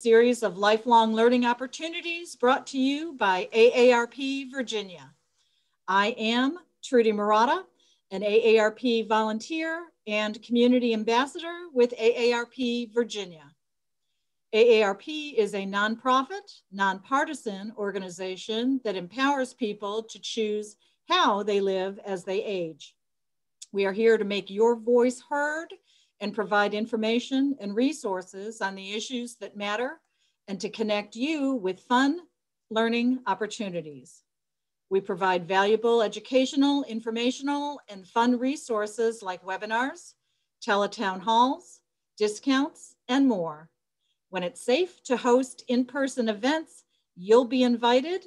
series of lifelong learning opportunities brought to you by AARP Virginia. I am Trudy Murata, an AARP volunteer and community ambassador with AARP Virginia. AARP is a nonprofit, nonpartisan organization that empowers people to choose how they live as they age. We are here to make your voice heard and provide information and resources on the issues that matter and to connect you with fun learning opportunities. We provide valuable educational, informational, and fun resources like webinars, teletown halls, discounts, and more. When it's safe to host in-person events, you'll be invited.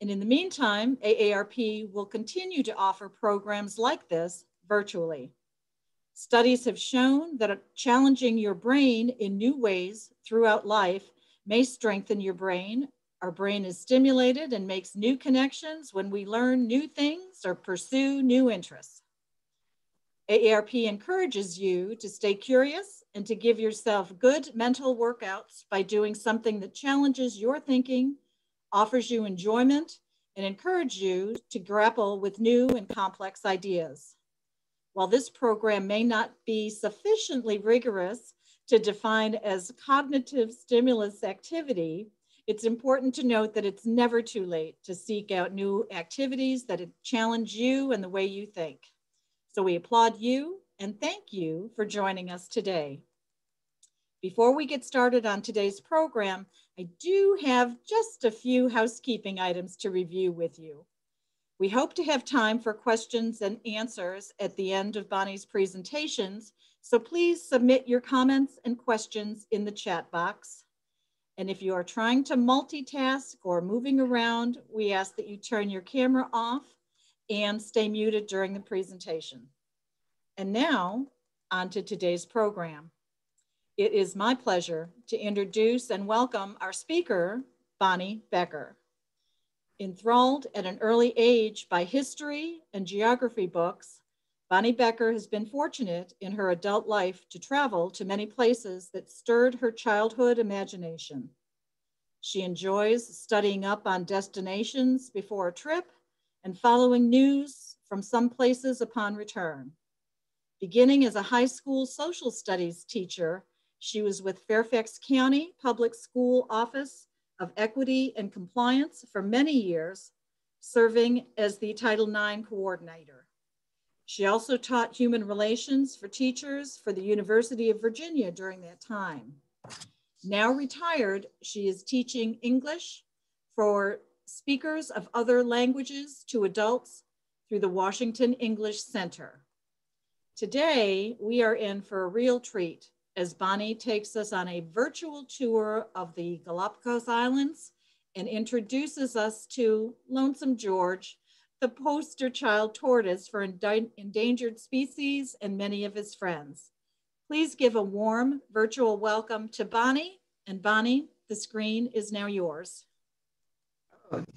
And in the meantime, AARP will continue to offer programs like this virtually. Studies have shown that challenging your brain in new ways throughout life may strengthen your brain. Our brain is stimulated and makes new connections when we learn new things or pursue new interests. AARP encourages you to stay curious and to give yourself good mental workouts by doing something that challenges your thinking, offers you enjoyment, and encourages you to grapple with new and complex ideas. While this program may not be sufficiently rigorous to define as cognitive stimulus activity, it's important to note that it's never too late to seek out new activities that challenge you and the way you think. So we applaud you and thank you for joining us today. Before we get started on today's program, I do have just a few housekeeping items to review with you. We hope to have time for questions and answers at the end of Bonnie's presentations, so please submit your comments and questions in the chat box. And if you are trying to multitask or moving around, we ask that you turn your camera off and stay muted during the presentation. And now, on to today's program. It is my pleasure to introduce and welcome our speaker, Bonnie Becker. Enthralled at an early age by history and geography books, Bonnie Becker has been fortunate in her adult life to travel to many places that stirred her childhood imagination. She enjoys studying up on destinations before a trip and following news from some places upon return. Beginning as a high school social studies teacher, she was with Fairfax County Public School Office of Equity and Compliance for many years, serving as the Title IX coordinator. She also taught human relations for teachers for the University of Virginia during that time. Now retired, she is teaching English for speakers of other languages to adults through the Washington English Center. Today, we are in for a real treat as Bonnie takes us on a virtual tour of the Galapagos Islands and introduces us to Lonesome George, the poster child tortoise for endangered species and many of his friends. Please give a warm virtual welcome to Bonnie. And Bonnie, the screen is now yours.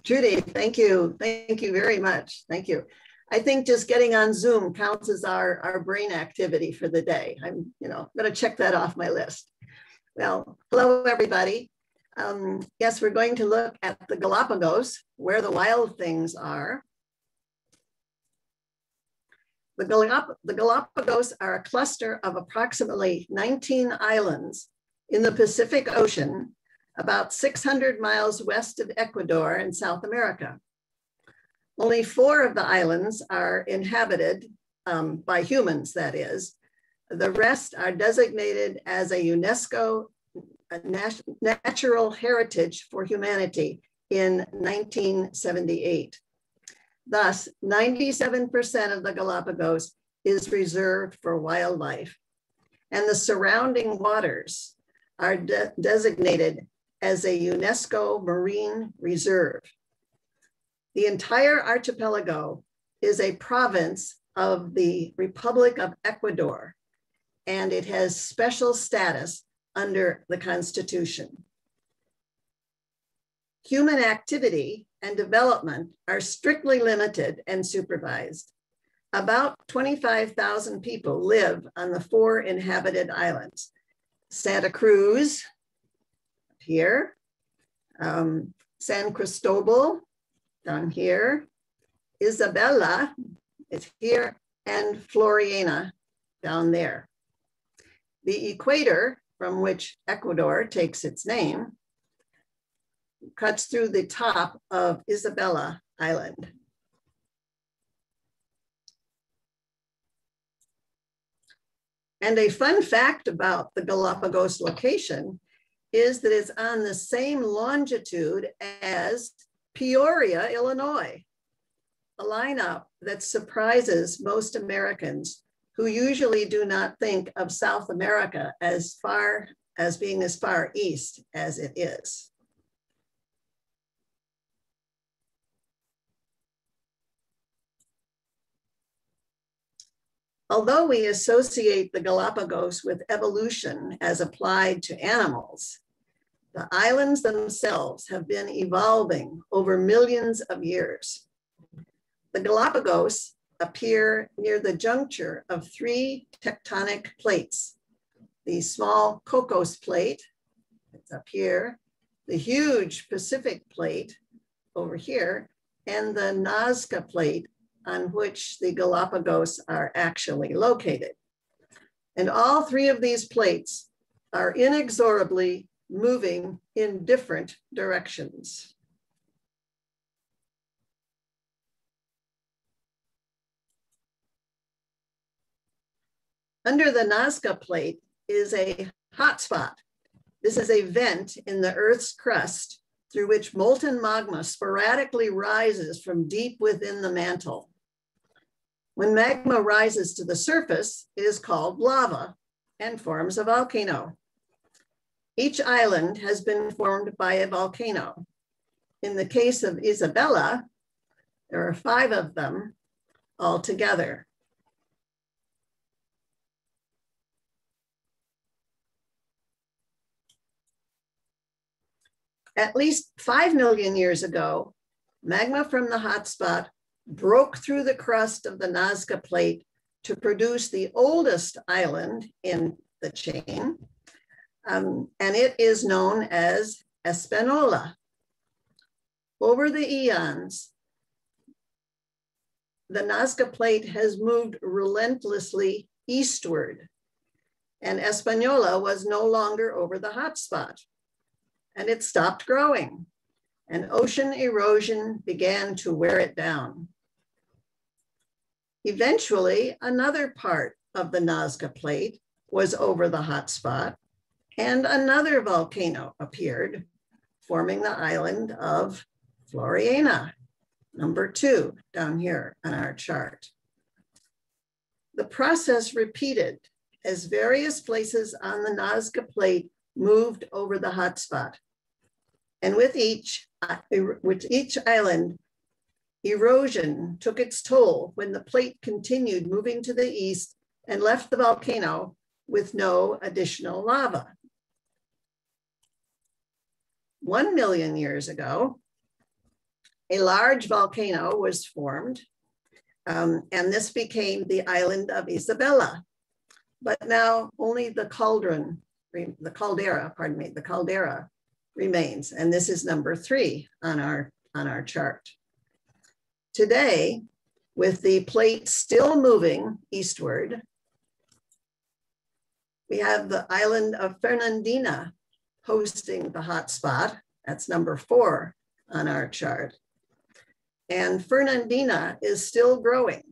Judy, thank you. Thank you very much. Thank you. I think just getting on Zoom counts as our, our brain activity for the day. I'm, you know, going to check that off my list. Well, hello, everybody. Um, yes, we're going to look at the Galapagos, where the wild things are. The, Galap the Galapagos are a cluster of approximately 19 islands in the Pacific Ocean, about 600 miles west of Ecuador in South America. Only four of the islands are inhabited um, by humans, that is. The rest are designated as a UNESCO nat Natural Heritage for Humanity in 1978. Thus, 97% of the Galapagos is reserved for wildlife, and the surrounding waters are de designated as a UNESCO Marine Reserve. The entire archipelago is a province of the Republic of Ecuador, and it has special status under the Constitution. Human activity and development are strictly limited and supervised. About 25,000 people live on the four inhabited islands, Santa Cruz, here, um, San Cristobal down here, Isabella is here, and Floriana down there. The equator from which Ecuador takes its name cuts through the top of Isabella Island. And a fun fact about the Galapagos location is that it's on the same longitude as Peoria, Illinois, a lineup that surprises most Americans who usually do not think of South America as far as being as far east as it is. Although we associate the Galapagos with evolution as applied to animals, the islands themselves have been evolving over millions of years. The Galapagos appear near the juncture of three tectonic plates. The small Cocos plate, it's up here, the huge Pacific plate over here, and the Nazca plate on which the Galapagos are actually located. And all three of these plates are inexorably moving in different directions. Under the Nazca plate is a hotspot. This is a vent in the Earth's crust through which molten magma sporadically rises from deep within the mantle. When magma rises to the surface, it is called lava and forms a volcano. Each island has been formed by a volcano. In the case of Isabella, there are five of them altogether. At least 5 million years ago, magma from the hotspot broke through the crust of the Nazca plate to produce the oldest island in the chain, um, and it is known as Espanola. Over the eons, the Nazca plate has moved relentlessly eastward, and Espanola was no longer over the hotspot and it stopped growing and ocean erosion began to wear it down. Eventually, another part of the Nazca plate was over the hotspot and another volcano appeared, forming the island of Floriana, number two down here on our chart. The process repeated as various places on the Nazca plate moved over the hotspot. And with each, with each island, erosion took its toll when the plate continued moving to the east and left the volcano with no additional lava. One million years ago, a large volcano was formed, um, and this became the island of Isabella. But now only the cauldron, the caldera, pardon me, the caldera remains. And this is number three on our, on our chart. Today, with the plate still moving eastward, we have the island of Fernandina hosting the hotspot. That's number four on our chart. And Fernandina is still growing.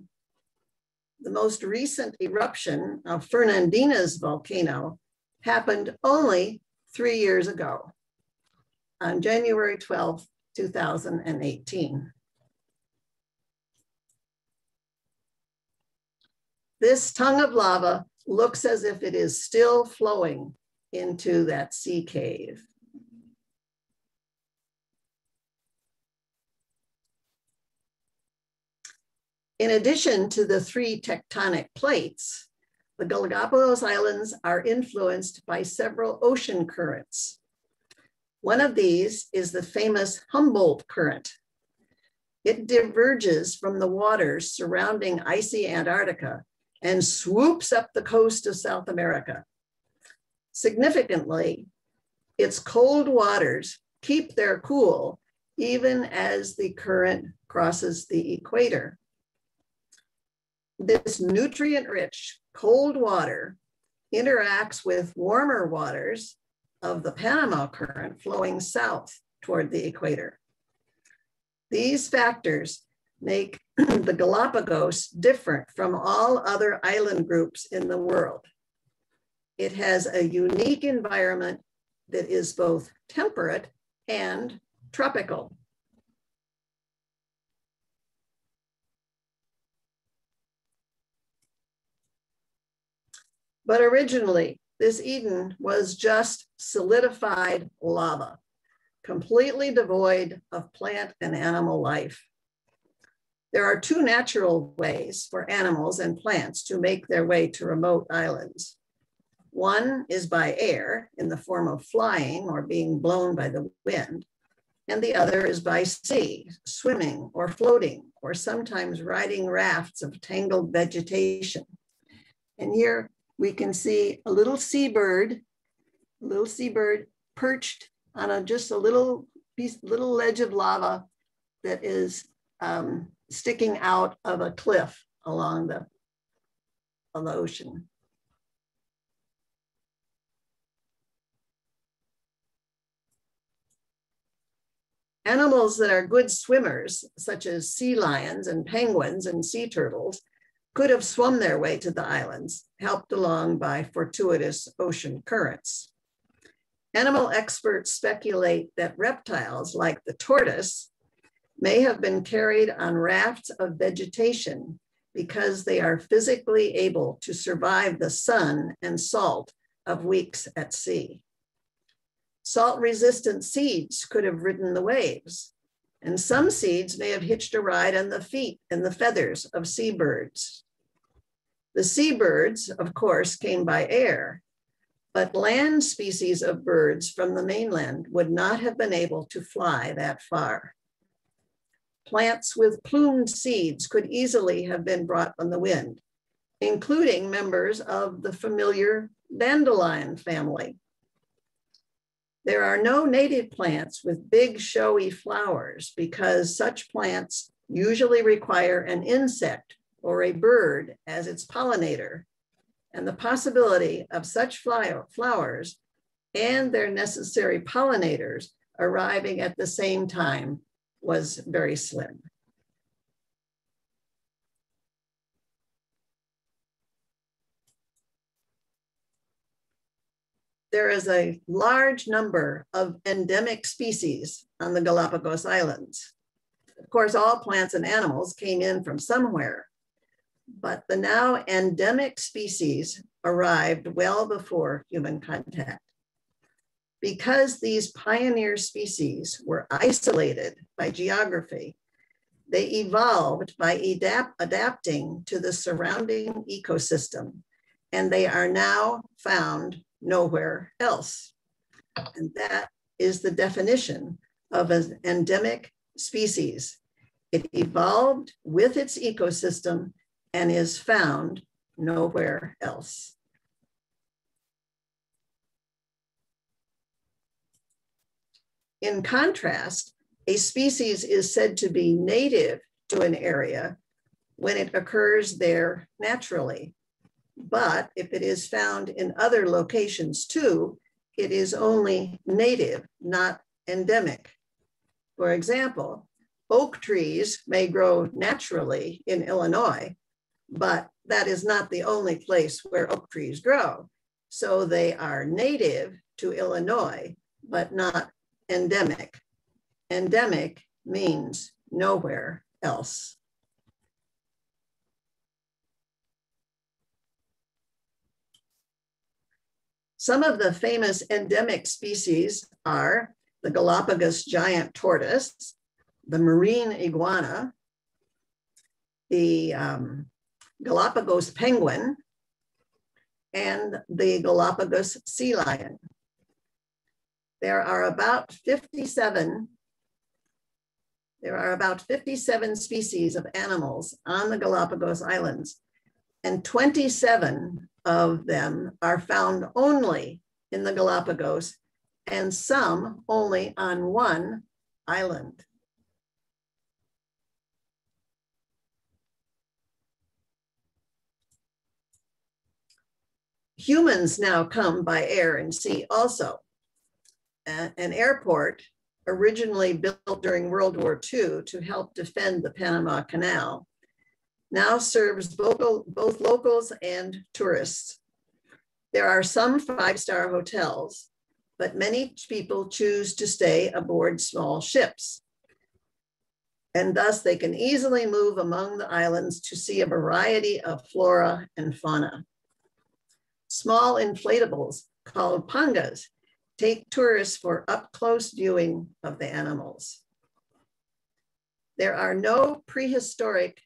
The most recent eruption of Fernandina's volcano happened only three years ago on January 12, 2018. This tongue of lava looks as if it is still flowing into that sea cave. In addition to the three tectonic plates, the Galapagos Islands are influenced by several ocean currents. One of these is the famous Humboldt Current. It diverges from the waters surrounding icy Antarctica and swoops up the coast of South America. Significantly, its cold waters keep their cool even as the current crosses the equator. This nutrient rich cold water interacts with warmer waters of the Panama Current flowing south toward the equator. These factors make the Galapagos different from all other island groups in the world. It has a unique environment that is both temperate and tropical. But originally, this Eden was just solidified lava, completely devoid of plant and animal life. There are two natural ways for animals and plants to make their way to remote islands. One is by air in the form of flying or being blown by the wind, and the other is by sea, swimming or floating, or sometimes riding rafts of tangled vegetation. And here we can see a little seabird, a little seabird perched on a, just a little piece, little ledge of lava that is um, sticking out of a cliff along the, the ocean. Animals that are good swimmers, such as sea lions and penguins and sea turtles, could have swum their way to the islands, helped along by fortuitous ocean currents. Animal experts speculate that reptiles like the tortoise may have been carried on rafts of vegetation because they are physically able to survive the sun and salt of weeks at sea. Salt resistant seeds could have ridden the waves, and some seeds may have hitched a ride on the feet and the feathers of seabirds. The seabirds, of course, came by air, but land species of birds from the mainland would not have been able to fly that far. Plants with plumed seeds could easily have been brought on the wind, including members of the familiar dandelion family. There are no native plants with big showy flowers because such plants usually require an insect or a bird as its pollinator. And the possibility of such flowers and their necessary pollinators arriving at the same time was very slim. There is a large number of endemic species on the Galapagos Islands. Of course, all plants and animals came in from somewhere, but the now endemic species arrived well before human contact. Because these pioneer species were isolated by geography, they evolved by adapt adapting to the surrounding ecosystem, and they are now found nowhere else. And that is the definition of an endemic species. It evolved with its ecosystem and is found nowhere else. In contrast, a species is said to be native to an area when it occurs there naturally. But if it is found in other locations too, it is only native, not endemic. For example, oak trees may grow naturally in Illinois, but that is not the only place where oak trees grow. So they are native to Illinois, but not endemic. Endemic means nowhere else. Some of the famous endemic species are the Galapagos giant tortoise, the marine iguana, the um, Galapagos penguin, and the Galapagos sea lion. There are about 57 there are about 57 species of animals on the Galapagos Islands, and 27 of them are found only in the Galapagos and some only on one island. Humans now come by air and sea also. An airport originally built during World War II to help defend the Panama Canal now serves both, both locals and tourists. There are some five-star hotels, but many people choose to stay aboard small ships. And thus they can easily move among the islands to see a variety of flora and fauna. Small inflatables called pangas take tourists for up close viewing of the animals. There are no prehistoric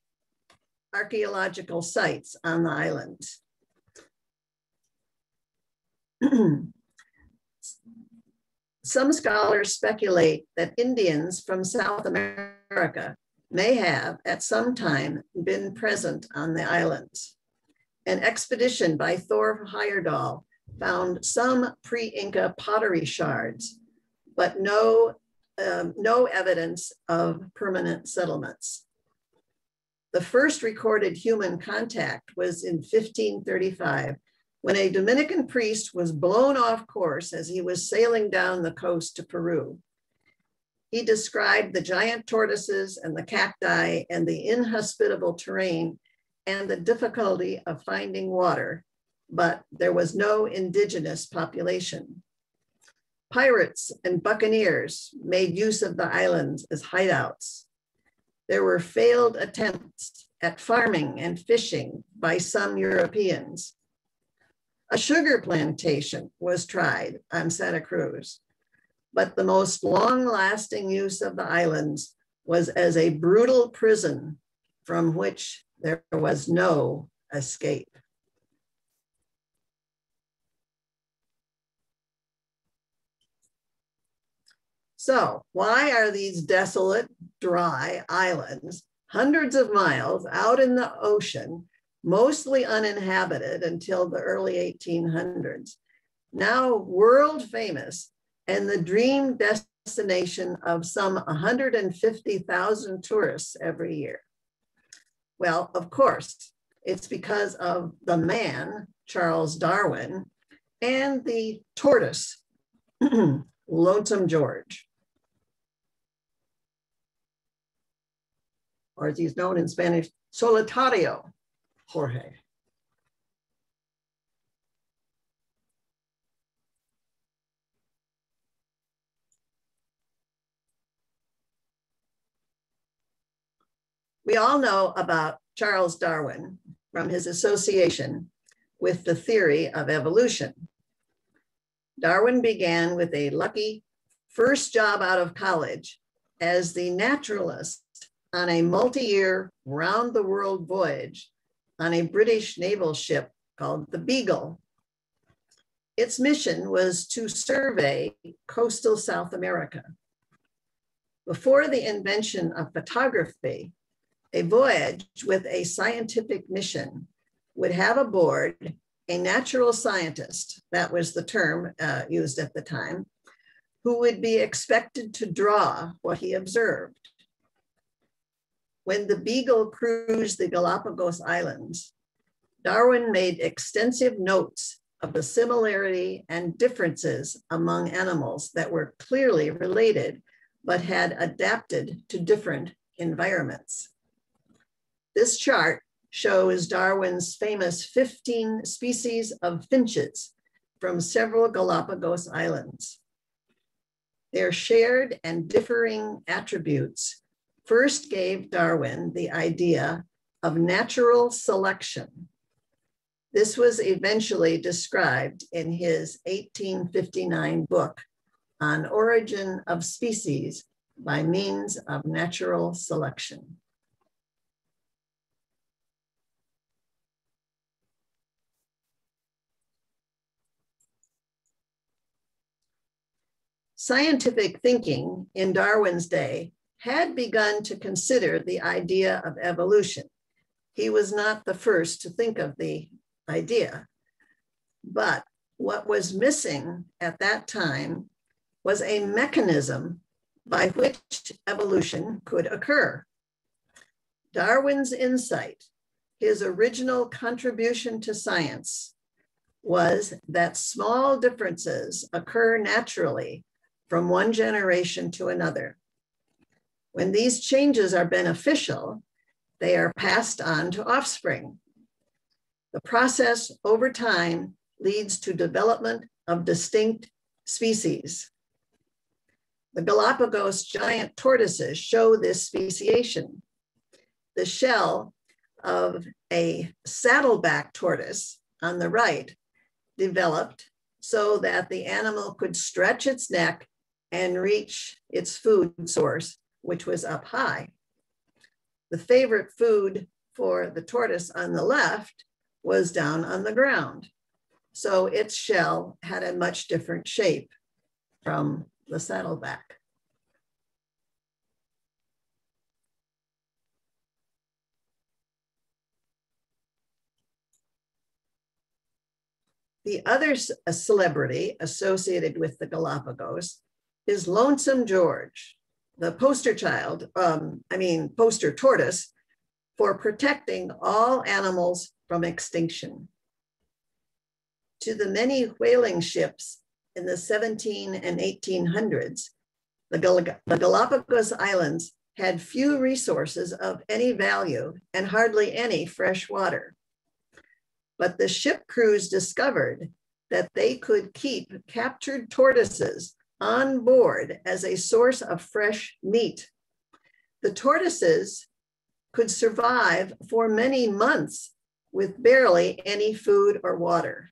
archaeological sites on the island. Some scholars speculate that Indians from South America may have at some time been present on the island. An expedition by Thor Heyerdahl found some pre-Inca pottery shards, but no, um, no evidence of permanent settlements. The first recorded human contact was in 1535 when a Dominican priest was blown off course as he was sailing down the coast to Peru. He described the giant tortoises and the cacti and the inhospitable terrain and the difficulty of finding water, but there was no indigenous population. Pirates and buccaneers made use of the islands as hideouts. There were failed attempts at farming and fishing by some Europeans. A sugar plantation was tried on Santa Cruz, but the most long lasting use of the islands was as a brutal prison from which there was no escape. So, why are these desolate, dry islands, hundreds of miles out in the ocean, mostly uninhabited until the early 1800s, now world famous and the dream destination of some 150,000 tourists every year? Well, of course, it's because of the man, Charles Darwin, and the tortoise, Lonesome George. Or as he's known in Spanish, Solitario Jorge. We all know about Charles Darwin from his association with the theory of evolution. Darwin began with a lucky first job out of college as the naturalist on a multi-year round the world voyage on a British naval ship called the Beagle. Its mission was to survey coastal South America. Before the invention of photography, a voyage with a scientific mission would have aboard a natural scientist, that was the term uh, used at the time, who would be expected to draw what he observed. When the Beagle cruised the Galapagos Islands, Darwin made extensive notes of the similarity and differences among animals that were clearly related, but had adapted to different environments. This chart shows Darwin's famous 15 species of finches from several Galapagos islands. Their shared and differing attributes first gave Darwin the idea of natural selection. This was eventually described in his 1859 book on origin of species by means of natural selection. Scientific thinking in Darwin's day had begun to consider the idea of evolution. He was not the first to think of the idea, but what was missing at that time was a mechanism by which evolution could occur. Darwin's insight, his original contribution to science, was that small differences occur naturally from one generation to another. When these changes are beneficial, they are passed on to offspring. The process over time leads to development of distinct species. The Galapagos giant tortoises show this speciation. The shell of a saddleback tortoise on the right developed so that the animal could stretch its neck and reach its food source, which was up high. The favorite food for the tortoise on the left was down on the ground. So its shell had a much different shape from the saddleback. The other celebrity associated with the Galapagos is Lonesome George, the poster child, um, I mean, poster tortoise for protecting all animals from extinction. To the many whaling ships in the 17 and 1800s, the, Gal the Galapagos Islands had few resources of any value and hardly any fresh water. But the ship crews discovered that they could keep captured tortoises on board as a source of fresh meat. The tortoises could survive for many months with barely any food or water.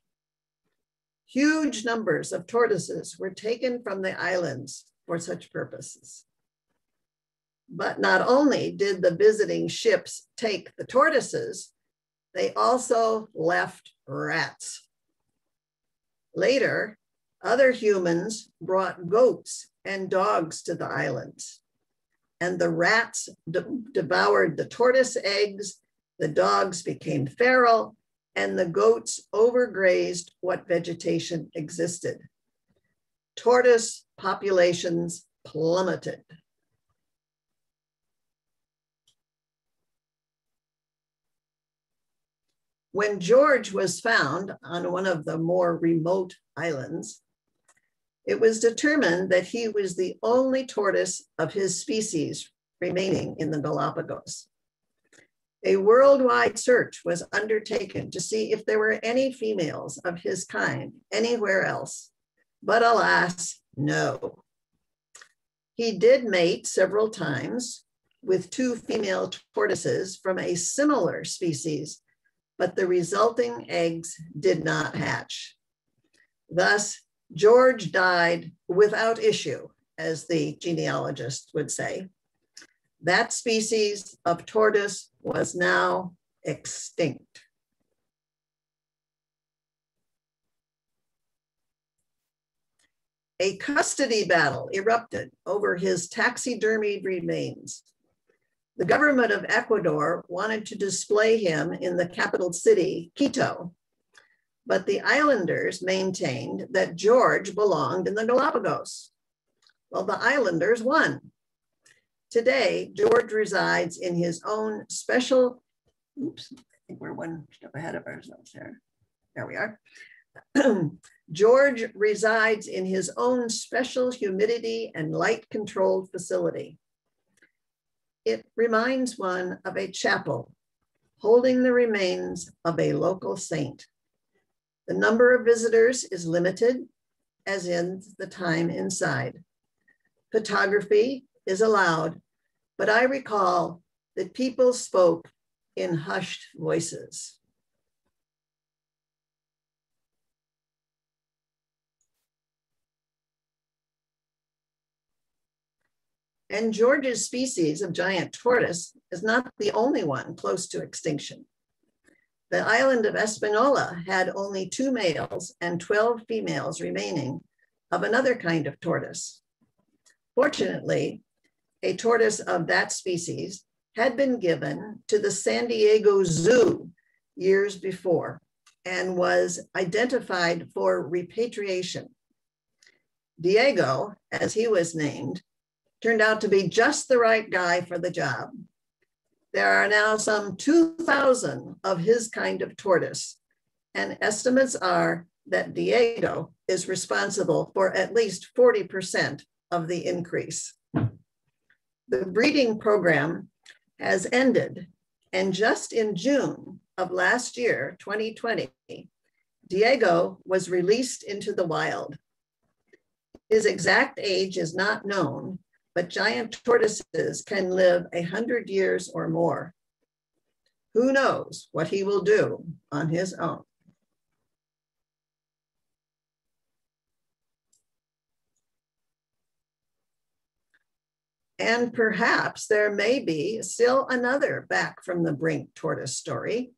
Huge numbers of tortoises were taken from the islands for such purposes. But not only did the visiting ships take the tortoises, they also left rats. Later, other humans brought goats and dogs to the islands, and the rats de devoured the tortoise eggs, the dogs became feral, and the goats overgrazed what vegetation existed. Tortoise populations plummeted. When George was found on one of the more remote islands, it was determined that he was the only tortoise of his species remaining in the Galapagos. A worldwide search was undertaken to see if there were any females of his kind anywhere else, but alas, no. He did mate several times with two female tortoises from a similar species, but the resulting eggs did not hatch. Thus, George died without issue, as the genealogist would say. That species of tortoise was now extinct. A custody battle erupted over his taxidermied remains. The government of Ecuador wanted to display him in the capital city, Quito, but the islanders maintained that George belonged in the Galapagos. Well, the islanders won. Today, George resides in his own special, oops, I think we're one step ahead of ourselves here. There we are. George resides in his own special humidity and light controlled facility. It reminds one of a chapel holding the remains of a local saint. The number of visitors is limited, as in the time inside. Photography is allowed, but I recall that people spoke in hushed voices. And George's species of giant tortoise is not the only one close to extinction. The island of Espanola had only two males and 12 females remaining of another kind of tortoise. Fortunately, a tortoise of that species had been given to the San Diego Zoo years before and was identified for repatriation. Diego, as he was named, turned out to be just the right guy for the job. There are now some 2,000 of his kind of tortoise, and estimates are that Diego is responsible for at least 40% of the increase. The breeding program has ended, and just in June of last year, 2020, Diego was released into the wild. His exact age is not known, but giant tortoises can live a hundred years or more. Who knows what he will do on his own? And perhaps there may be still another back from the brink tortoise story.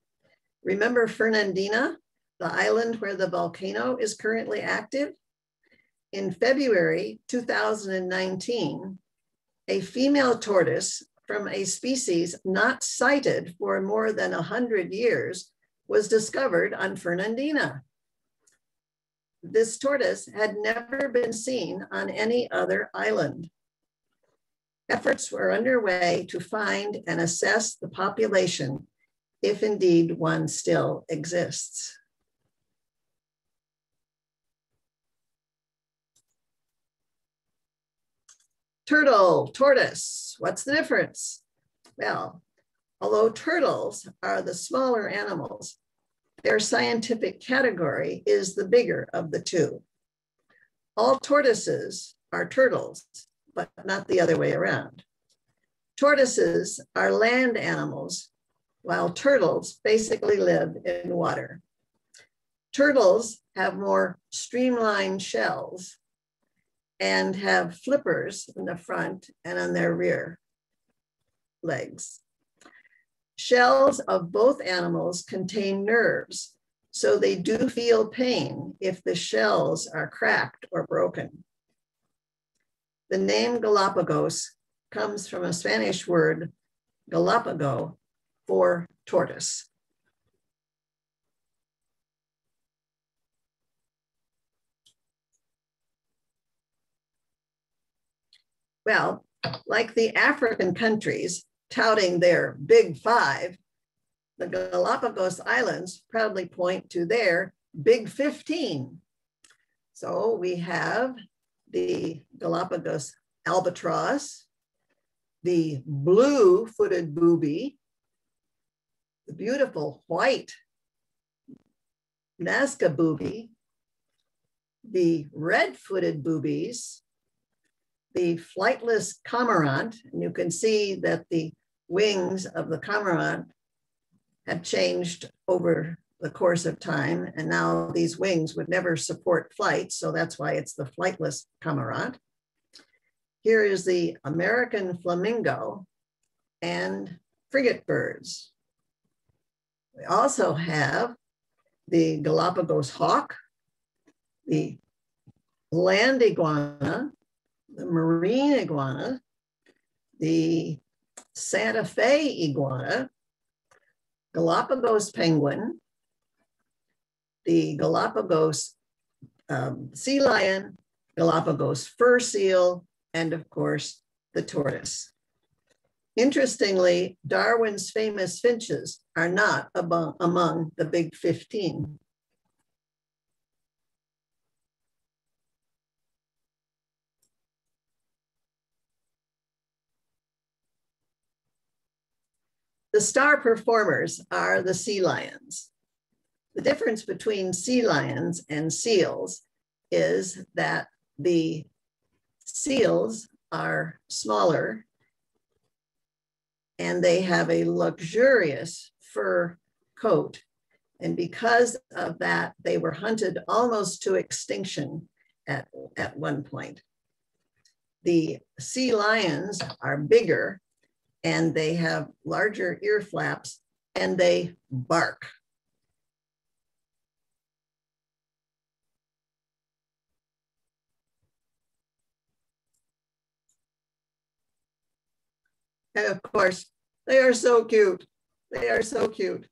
Remember Fernandina, the island where the volcano is currently active? In February 2019, a female tortoise from a species not sighted for more than 100 years was discovered on Fernandina. This tortoise had never been seen on any other island. Efforts were underway to find and assess the population, if indeed one still exists. Turtle, tortoise, what's the difference? Well, although turtles are the smaller animals, their scientific category is the bigger of the two. All tortoises are turtles, but not the other way around. Tortoises are land animals, while turtles basically live in water. Turtles have more streamlined shells and have flippers in the front and on their rear legs. Shells of both animals contain nerves, so they do feel pain if the shells are cracked or broken. The name Galapagos comes from a Spanish word, Galapago, for tortoise. Well, like the African countries touting their big five, the Galapagos Islands proudly point to their big 15. So we have the Galapagos albatross, the blue footed booby, the beautiful white Nazca booby, the red footed boobies, the flightless cormorant, and you can see that the wings of the cormorant have changed over the course of time. And now these wings would never support flight. So that's why it's the flightless cormorant. Here is the American flamingo and frigate birds. We also have the Galapagos hawk, the land iguana, the marine iguana, the Santa Fe iguana, Galapagos penguin, the Galapagos um, sea lion, Galapagos fur seal, and of course, the tortoise. Interestingly, Darwin's famous finches are not among, among the big 15. The star performers are the sea lions. The difference between sea lions and seals is that the seals are smaller and they have a luxurious fur coat. And because of that, they were hunted almost to extinction at, at one point. The sea lions are bigger and they have larger ear flaps and they bark. And of course, they are so cute. They are so cute.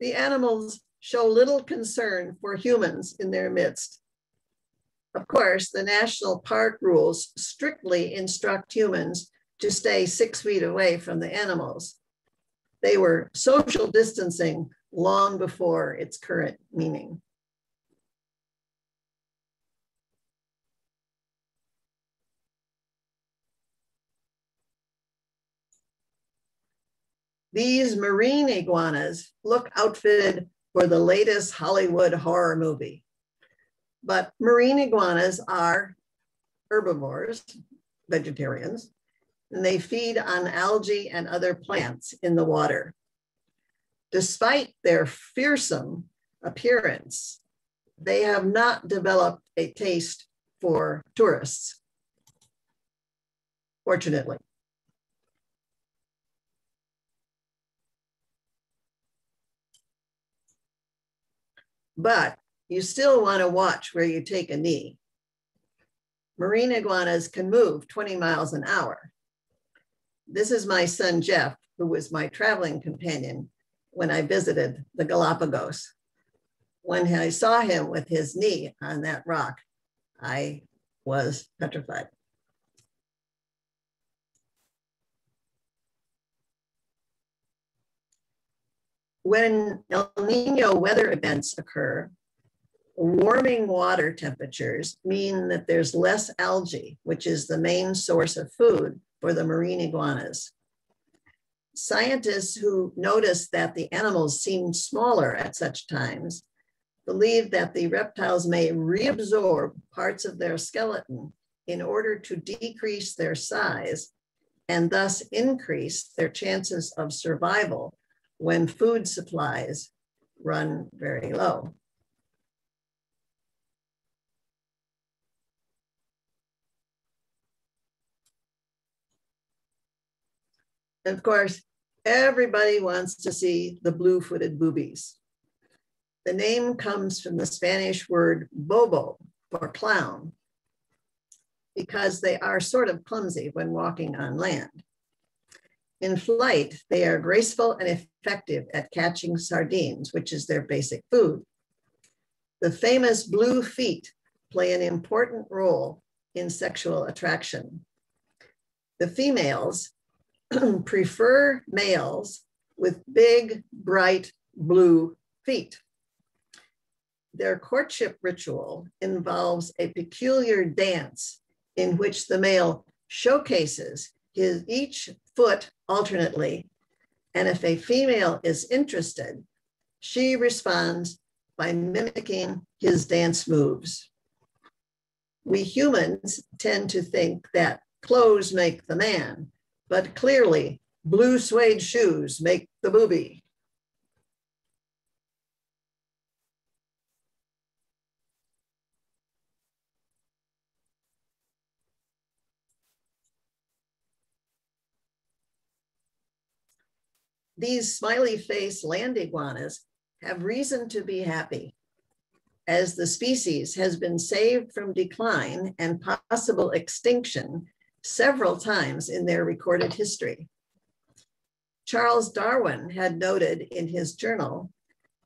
The animals show little concern for humans in their midst. Of course, the national park rules strictly instruct humans to stay six feet away from the animals. They were social distancing long before its current meaning. These marine iguanas look outfitted for the latest Hollywood horror movie. But marine iguanas are herbivores, vegetarians, and they feed on algae and other plants in the water. Despite their fearsome appearance, they have not developed a taste for tourists, fortunately. but you still want to watch where you take a knee. Marine iguanas can move 20 miles an hour. This is my son, Jeff, who was my traveling companion when I visited the Galapagos. When I saw him with his knee on that rock, I was petrified. when El Nino weather events occur, warming water temperatures mean that there's less algae, which is the main source of food for the marine iguanas. Scientists who noticed that the animals seemed smaller at such times believe that the reptiles may reabsorb parts of their skeleton in order to decrease their size and thus increase their chances of survival when food supplies run very low. Of course, everybody wants to see the blue-footed boobies. The name comes from the Spanish word bobo for clown, because they are sort of clumsy when walking on land. In flight, they are graceful and effective at catching sardines, which is their basic food. The famous blue feet play an important role in sexual attraction. The females prefer males with big, bright blue feet. Their courtship ritual involves a peculiar dance in which the male showcases his each foot alternately. And if a female is interested, she responds by mimicking his dance moves. We humans tend to think that clothes make the man, but clearly blue suede shoes make the booby. these smiley face land iguanas have reason to be happy as the species has been saved from decline and possible extinction several times in their recorded history. Charles Darwin had noted in his journal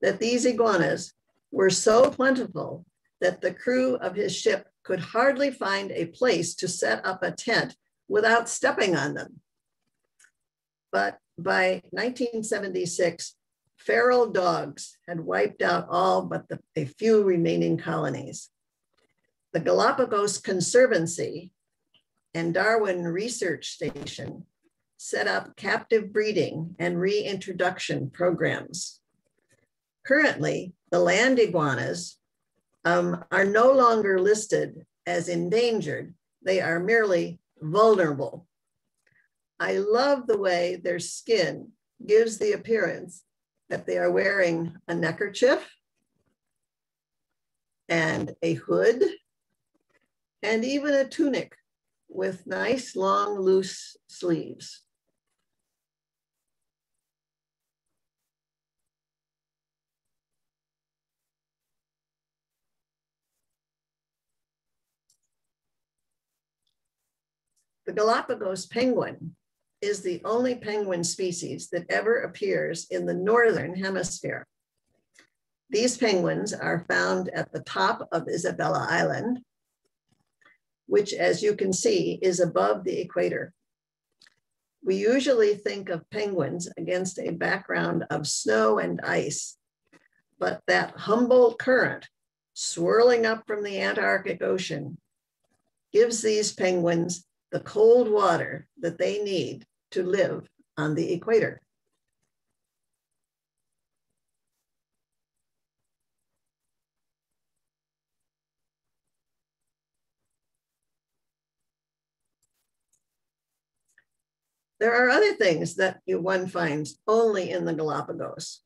that these iguanas were so plentiful that the crew of his ship could hardly find a place to set up a tent without stepping on them. But by 1976, feral dogs had wiped out all but the, a few remaining colonies. The Galapagos Conservancy and Darwin Research Station set up captive breeding and reintroduction programs. Currently, the land iguanas um, are no longer listed as endangered. They are merely vulnerable I love the way their skin gives the appearance that they are wearing a neckerchief and a hood and even a tunic with nice long loose sleeves. The Galapagos penguin is the only penguin species that ever appears in the Northern hemisphere. These penguins are found at the top of Isabella Island which as you can see is above the equator. We usually think of penguins against a background of snow and ice, but that Humboldt current swirling up from the Antarctic Ocean gives these penguins the cold water that they need to live on the equator. There are other things that one finds only in the Galapagos.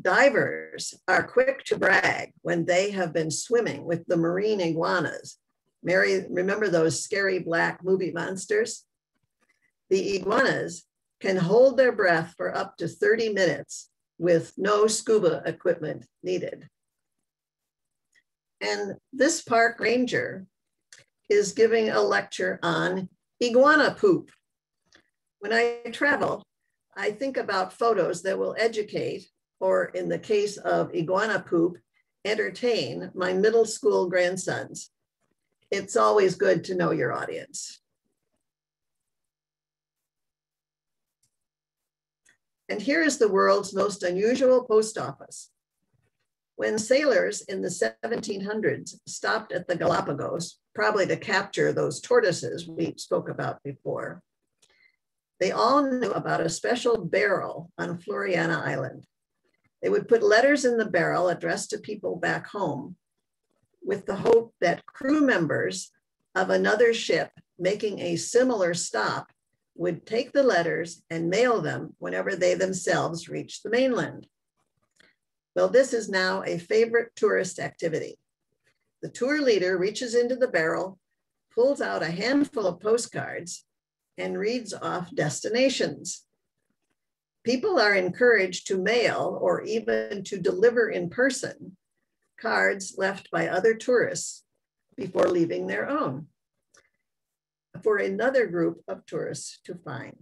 Divers are quick to brag when they have been swimming with the marine iguanas. Mary, remember those scary black movie monsters? The iguanas can hold their breath for up to 30 minutes with no scuba equipment needed. And this park ranger is giving a lecture on iguana poop. When I travel, I think about photos that will educate, or in the case of iguana poop, entertain my middle school grandsons. It's always good to know your audience. And here is the world's most unusual post office. When sailors in the 1700s stopped at the Galapagos, probably to capture those tortoises we spoke about before, they all knew about a special barrel on Floreana Island. They would put letters in the barrel addressed to people back home with the hope that crew members of another ship making a similar stop would take the letters and mail them whenever they themselves reached the mainland. Well, this is now a favorite tourist activity. The tour leader reaches into the barrel, pulls out a handful of postcards, and reads off destinations. People are encouraged to mail or even to deliver in person cards left by other tourists before leaving their own for another group of tourists to find.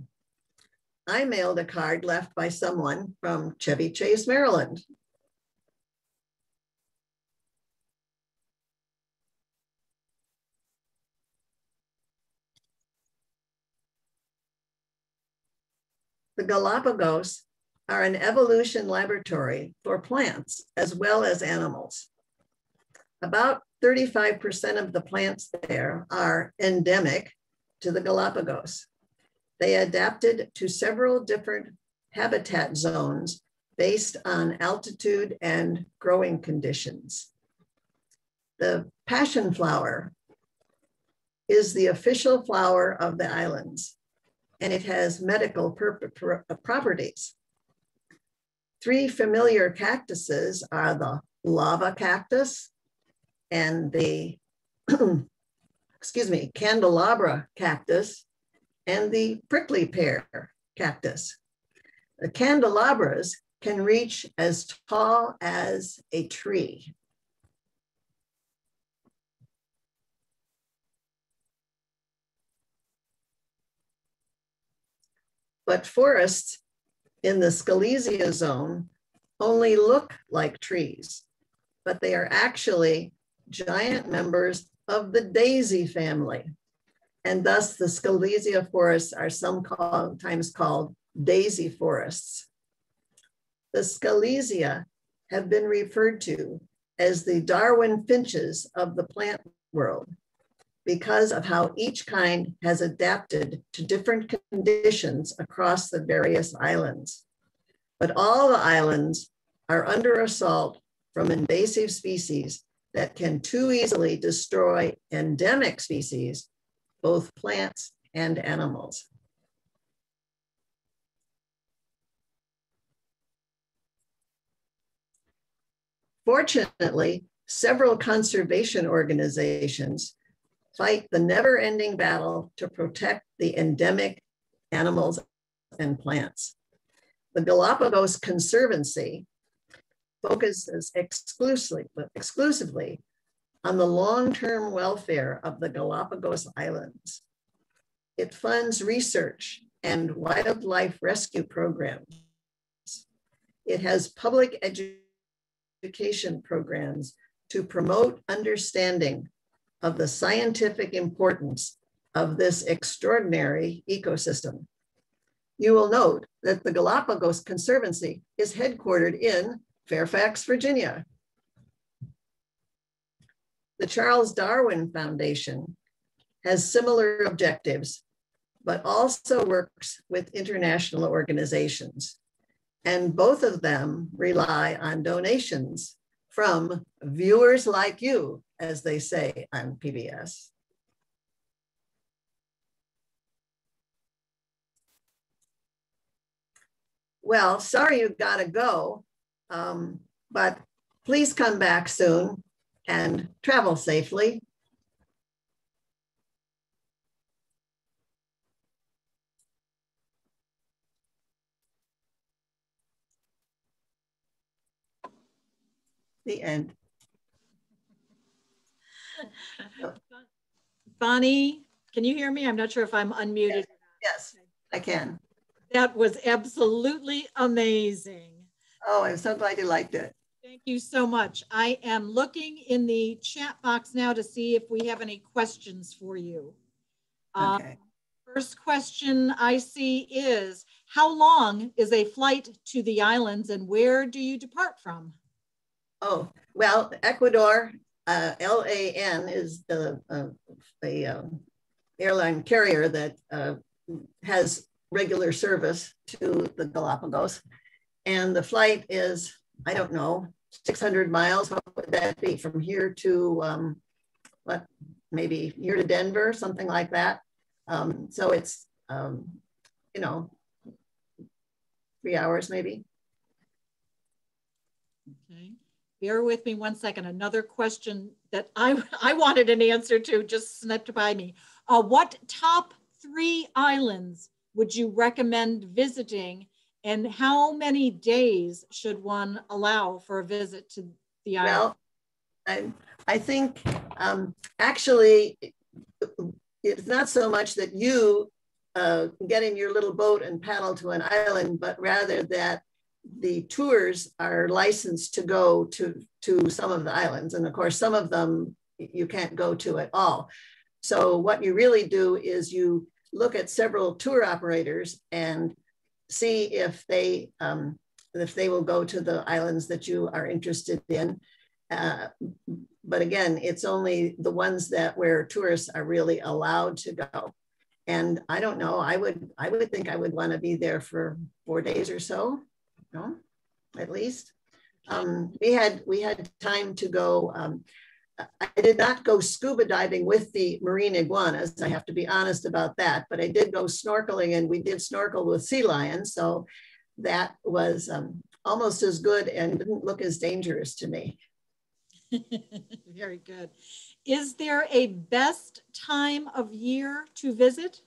I mailed a card left by someone from Chevy Chase, Maryland, the Galapagos are an evolution laboratory for plants as well as animals. About 35% of the plants there are endemic to the Galapagos. They adapted to several different habitat zones based on altitude and growing conditions. The passion flower is the official flower of the islands and it has medical uh, properties. Three familiar cactuses are the lava cactus and the, excuse me, candelabra cactus and the prickly pear cactus. The candelabras can reach as tall as a tree. But forests in the Scalesia zone only look like trees, but they are actually giant members of the daisy family. And thus the Scalesia forests are sometimes called daisy forests. The Scalesia have been referred to as the Darwin finches of the plant world because of how each kind has adapted to different conditions across the various islands. But all the islands are under assault from invasive species that can too easily destroy endemic species, both plants and animals. Fortunately, several conservation organizations fight the never ending battle to protect the endemic animals and plants. The Galapagos Conservancy focuses exclusively, exclusively on the long-term welfare of the Galapagos Islands. It funds research and wildlife rescue programs. It has public education programs to promote understanding of the scientific importance of this extraordinary ecosystem. You will note that the Galapagos Conservancy is headquartered in Fairfax, Virginia. The Charles Darwin Foundation has similar objectives, but also works with international organizations. And both of them rely on donations from viewers like you, as they say on PBS. Well, sorry you gotta go, um, but please come back soon and travel safely. The end. Bonnie, can you hear me? I'm not sure if I'm unmuted. Yes, I can. That was absolutely amazing. Oh, I'm so glad you liked it. Thank you so much. I am looking in the chat box now to see if we have any questions for you. Um, okay. first question I see is, how long is a flight to the islands and where do you depart from? Oh, well, Ecuador, uh, LAN is the, uh, uh, airline carrier that uh, has regular service to the Galapagos. And the flight is, I don't know, 600 miles. What would that be from here to um, what, maybe here to Denver, something like that. Um, so it's, um, you know, three hours maybe. Okay. Bear with me one second. Another question that I, I wanted an answer to just slipped by me. Uh, what top three islands would you recommend visiting and how many days should one allow for a visit to the island? Well, I, I think um, actually it's not so much that you uh, get in your little boat and paddle to an island, but rather that the tours are licensed to go to, to some of the islands. And of course, some of them you can't go to at all. So what you really do is you look at several tour operators and see if they um, if they will go to the islands that you are interested in. Uh, but again, it's only the ones that where tourists are really allowed to go. And I don't know, I would I would think I would want to be there for four days or so no, at least. Um, we had we had time to go. Um, I did not go scuba diving with the marine iguanas. I have to be honest about that, but I did go snorkeling, and we did snorkel with sea lions. So that was um, almost as good and didn't look as dangerous to me. Very good. Is there a best time of year to visit?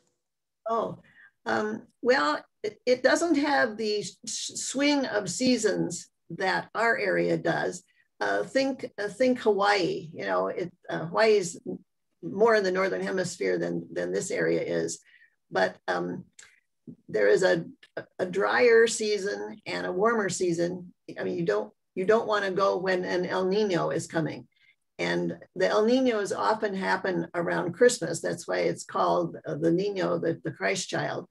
Oh, um, well, it, it doesn't have the swing of seasons that our area does. Uh, think uh, think Hawaii. You know, it, uh, Hawaii is more in the northern hemisphere than than this area is, but um, there is a a drier season and a warmer season. I mean, you don't you don't want to go when an El Nino is coming, and the El Ninos often happen around Christmas. That's why it's called uh, the Nino, the, the Christ child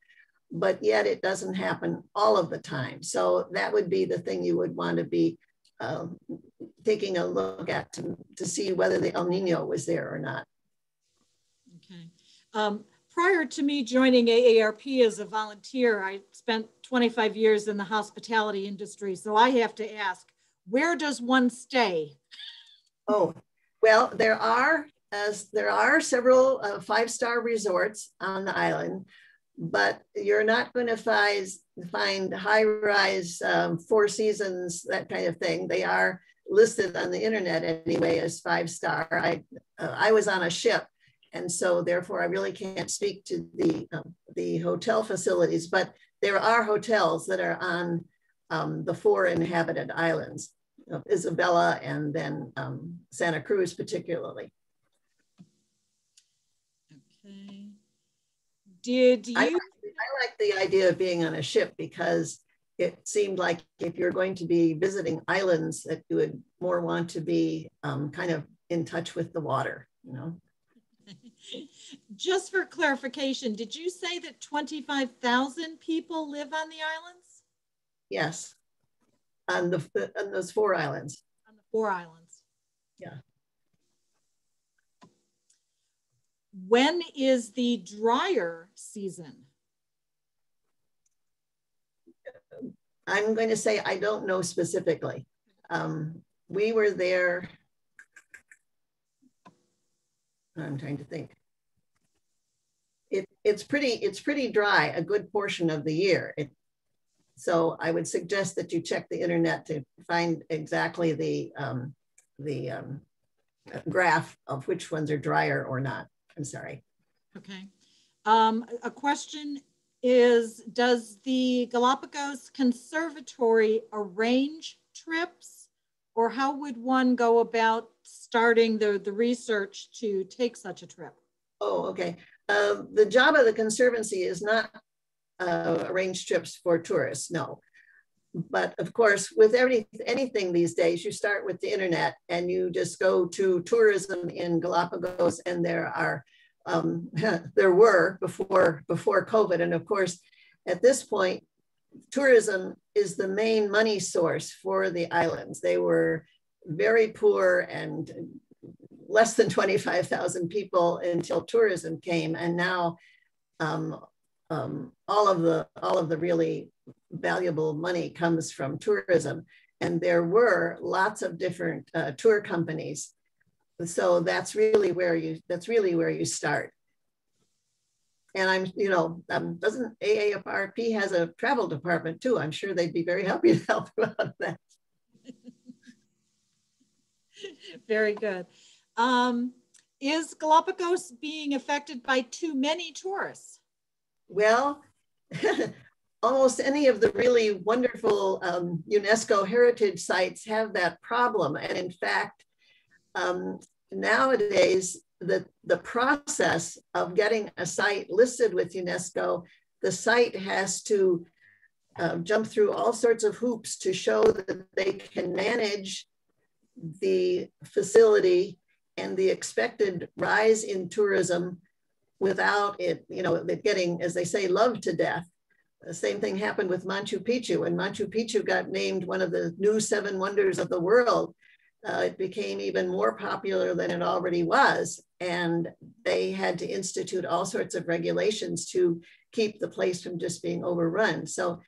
but yet it doesn't happen all of the time. So that would be the thing you would want to be um, taking a look at to, to see whether the El Nino was there or not. Okay. Um, prior to me joining AARP as a volunteer, I spent 25 years in the hospitality industry. So I have to ask, where does one stay? Oh, well, there are as there are several uh, five-star resorts on the island but you're not going to find, high rise, um, four seasons, that kind of thing. They are listed on the internet anyway as five star. I, uh, I was on a ship and so therefore I really can't speak to the, um, the hotel facilities, but there are hotels that are on um, the four inhabited islands, of Isabella and then um, Santa Cruz particularly. Did you? I, I like the idea of being on a ship because it seemed like if you're going to be visiting islands that you would more want to be um, kind of in touch with the water, you know? Just for clarification, did you say that 25,000 people live on the islands? Yes, on the on those four islands. On the four islands. Yeah. When is the drier season? I'm going to say I don't know specifically. Um, we were there. I'm trying to think. It, it's pretty it's pretty dry a good portion of the year. It, so I would suggest that you check the internet to find exactly the um, the um, graph of which ones are drier or not. I'm sorry. Okay. Um, a question is, does the Galapagos Conservatory arrange trips or how would one go about starting the, the research to take such a trip? Oh, okay. Uh, the job of the Conservancy is not uh, arrange trips for tourists, no. But of course, with every, anything these days, you start with the internet and you just go to tourism in Galapagos and there are um, there were before before COVID. And of course, at this point, tourism is the main money source for the islands. They were very poor and less than 25,000 people until tourism came. And now um, um, all of the all of the really valuable money comes from tourism. And there were lots of different uh, tour companies. So that's really where you that's really where you start. And i'm you know um, doesn't aarp has a travel department too? I'm sure they'd be very happy to help you out with that. Very good. Um, is galapagos being affected by too many tourists well almost any of the really wonderful um, unesco heritage sites have that problem. And in fact um, nowadays, the, the process of getting a site listed with UNESCO, the site has to uh, jump through all sorts of hoops to show that they can manage the facility and the expected rise in tourism without it, you know, getting, as they say, loved to death. The same thing happened with Machu Picchu. When Machu Picchu got named one of the new seven wonders of the world, uh, it became even more popular than it already was. And they had to institute all sorts of regulations to keep the place from just being overrun. So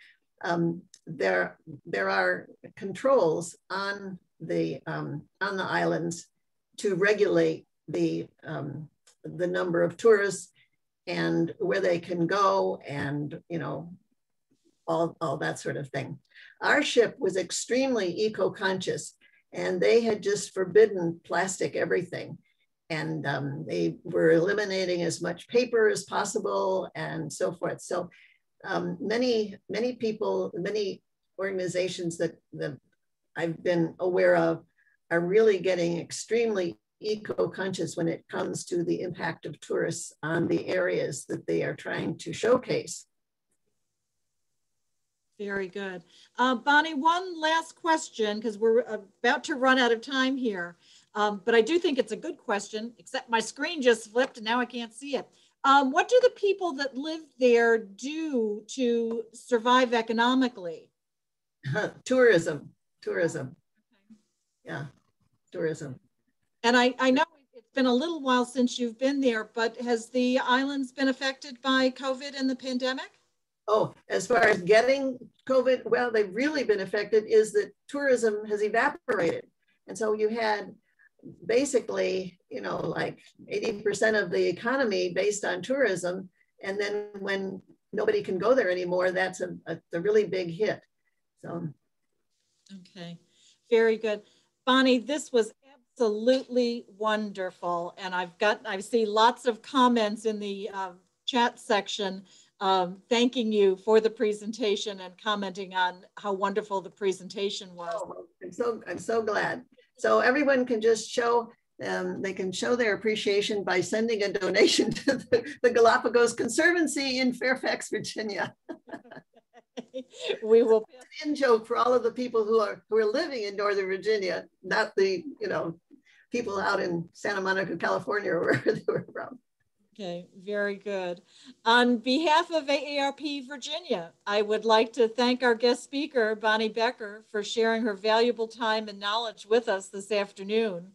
um, there, there are controls on the, um, on the islands to regulate the, um, the number of tourists and where they can go and, you know, all, all that sort of thing. Our ship was extremely eco-conscious and they had just forbidden plastic everything. And um, they were eliminating as much paper as possible and so forth. So um, many, many people, many organizations that, that I've been aware of are really getting extremely eco-conscious when it comes to the impact of tourists on the areas that they are trying to showcase. Very good. Uh, Bonnie, one last question because we're about to run out of time here. Um, but I do think it's a good question, except my screen just flipped and now I can't see it. Um, what do the people that live there do to survive economically? tourism, tourism. Okay. Yeah, tourism. And I, I know it's been a little while since you've been there, but has the islands been affected by COVID and the pandemic? Oh, as far as getting COVID, well, they've really been affected is that tourism has evaporated. And so you had basically, you know, like 80% of the economy based on tourism. And then when nobody can go there anymore, that's a, a, a really big hit. So. Okay, very good. Bonnie, this was absolutely wonderful. And I've got, I see lots of comments in the uh, chat section um, thanking you for the presentation and commenting on how wonderful the presentation was. Oh, I'm so I'm so glad. So everyone can just show um, they can show their appreciation by sending a donation to the, the Galapagos Conservancy in Fairfax, Virginia. we will in joke for all of the people who are who are living in Northern Virginia, not the you know people out in Santa Monica, California, or wherever they were from. Okay, very good. On behalf of AARP Virginia, I would like to thank our guest speaker, Bonnie Becker, for sharing her valuable time and knowledge with us this afternoon.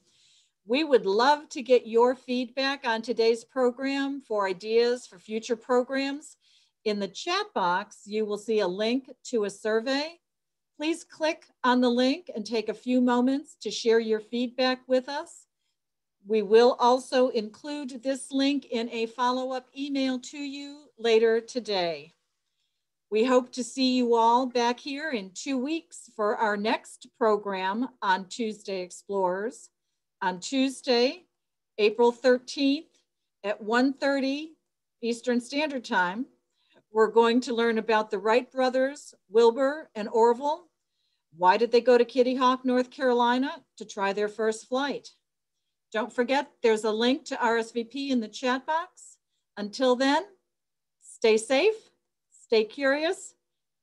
We would love to get your feedback on today's program for ideas for future programs. In the chat box, you will see a link to a survey. Please click on the link and take a few moments to share your feedback with us. We will also include this link in a follow-up email to you later today. We hope to see you all back here in two weeks for our next program on Tuesday Explorers. On Tuesday, April 13th at 1.30 Eastern Standard Time, we're going to learn about the Wright brothers, Wilbur and Orville. Why did they go to Kitty Hawk, North Carolina to try their first flight? Don't forget, there's a link to RSVP in the chat box. Until then, stay safe, stay curious,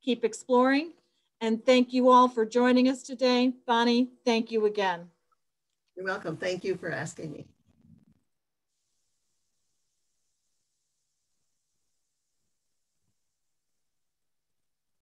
keep exploring, and thank you all for joining us today. Bonnie, thank you again. You're welcome. Thank you for asking me.